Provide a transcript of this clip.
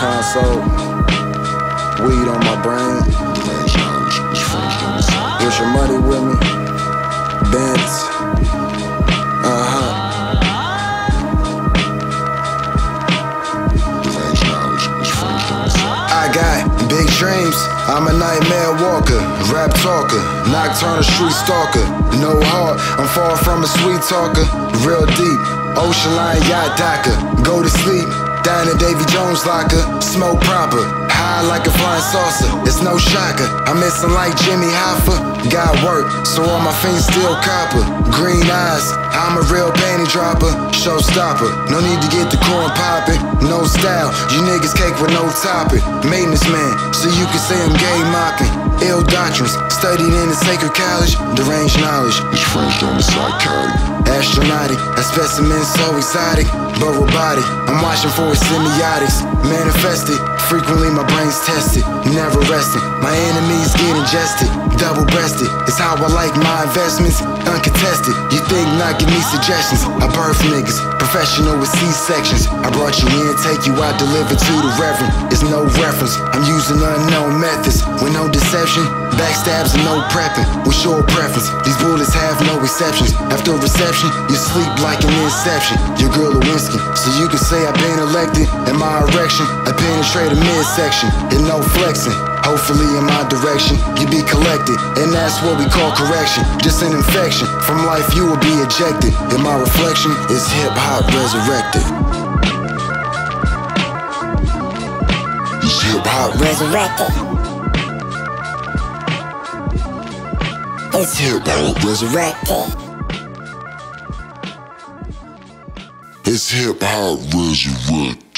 console, weed on my brain. Wish your money with me, Benz. Uh huh. I got big dreams. I'm a nightmare walker, rap talker, nocturnal street stalker. No heart, I'm far from a sweet talker. Real deep, ocean line yacht docker. Go to sleep, down in Davy Jones locker. Smoke proper, high like a flying saucer. It's no shocker. I'm missing like Jimmy Hoffa. Got work, so all my fiends still copper. Green eyes, I'm a real panty dropper. Showstopper, no need to get the corn poppin'. No style, you niggas cake with no topping. Maintenance man, so you can say I'm gay mopping. Ill doctrines, studied in the sacred college. Deranged knowledge, His friends on the psychotic. Astronautic. A specimen so exotic, but robotic. I'm watching for semiotics. Manifested, frequently my brain's tested. Never resting, my enemies get ingested. Double breasted, it's how I like my investments. Uncontested, you think not give me suggestions. I birth niggas, professional with C sections. I brought you in, take you out, deliver to the reverend. It's no reference, I'm using unknown methods with no deception. Backstabs and no prepping, with your preference. These bullets have no exceptions. After reception, you sleep like an inception. Your girl a Lewinsky, so you can say I've been elected. In my erection, I penetrate a midsection, and no flexing. Hopefully, in my direction, you be collected, and that's what we call correction. Just an infection. From life, you will be ejected. And my reflection is hip hop resurrected. Hip hop. resurrected. It's Hip hop. resurrected. It's hip hop resurrected.